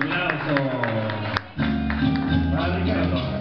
applauso. Bravo Riccardo.